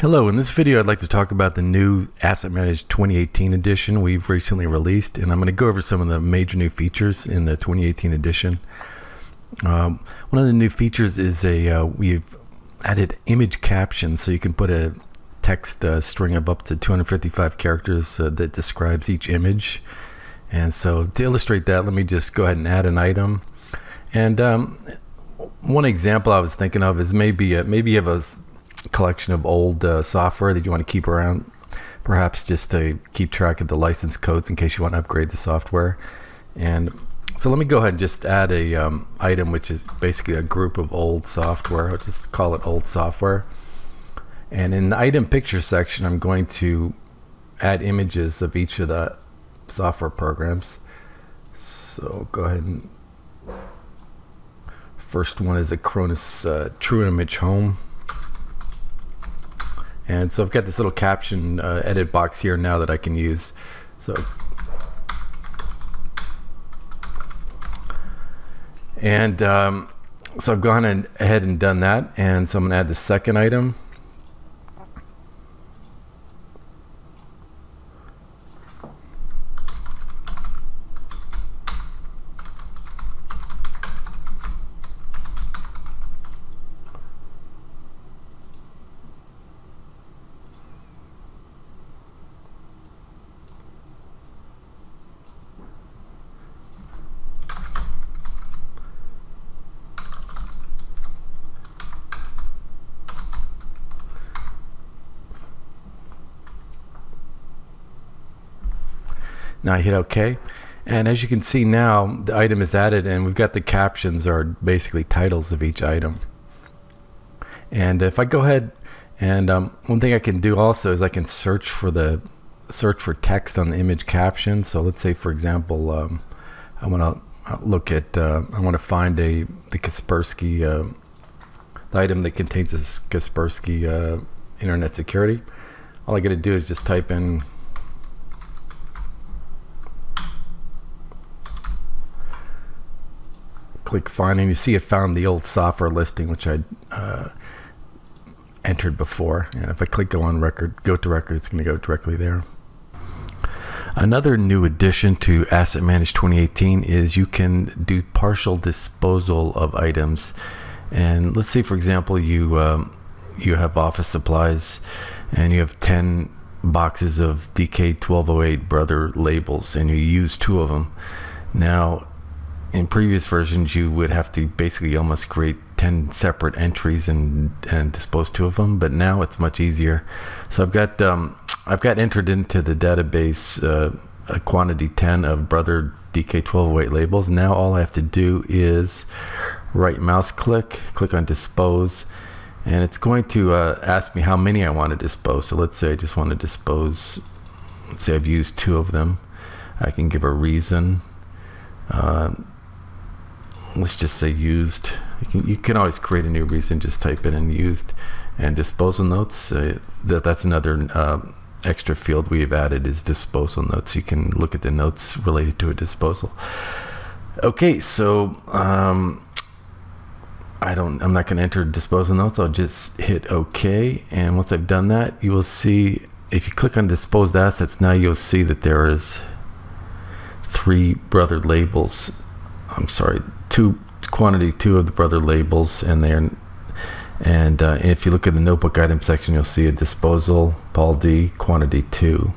Hello, in this video I'd like to talk about the new AssetManage 2018 edition we've recently released and I'm going to go over some of the major new features in the 2018 edition. Um, one of the new features is a uh, we've added image captions so you can put a text uh, string of up to 255 characters uh, that describes each image and so to illustrate that let me just go ahead and add an item and um, one example I was thinking of is maybe a, maybe you have a collection of old uh, software that you want to keep around, perhaps just to keep track of the license codes in case you want to upgrade the software. And so let me go ahead and just add a um, item which is basically a group of old software. I'll just call it old software. And in the item picture section, I'm going to add images of each of the software programs. So go ahead and first one is Acronis uh, True Image Home. And so I've got this little caption uh, edit box here now that I can use. So and um, so I've gone ahead and done that. And so I'm to add the second item. Now I hit OK. And as you can see now, the item is added and we've got the captions are basically titles of each item. And if I go ahead and um, one thing I can do also is I can search for the search for text on the image caption. So let's say, for example, um, I want to look at, uh, I want to find a the Kaspersky uh, the item that contains this Kaspersky uh, internet security. All I got to do is just type in click find and you see it found the old software listing which I uh, entered before. And if I click go on record go to record it's going to go directly there. Another new addition to AssetManage 2018 is you can do partial disposal of items. And let's say for example you um, you have office supplies and you have 10 boxes of DK1208 brother labels and you use two of them. Now in previous versions you would have to basically almost create 10 separate entries and and dispose two of them but now it's much easier. So I've got um, I've got entered into the database uh, a quantity 10 of brother DK1208 labels. Now all I have to do is right mouse click click on dispose and it's going to uh, ask me how many I want to dispose. So let's say I just want to dispose let's say I've used two of them. I can give a reason. Uh, let's just say used. You can, you can always create a new reason just type in used and disposal notes. Uh, that, that's another uh, extra field we've added is disposal notes. You can look at the notes related to a disposal. Okay so um, I don't I'm not going to enter disposal notes. I'll just hit OK. And once I've done that you will see if you click on disposed assets now you'll see that there is three brother labels I'm sorry two quantity two of the brother labels and there. And uh, if you look at the notebook item section you'll see a disposal paul d quantity 2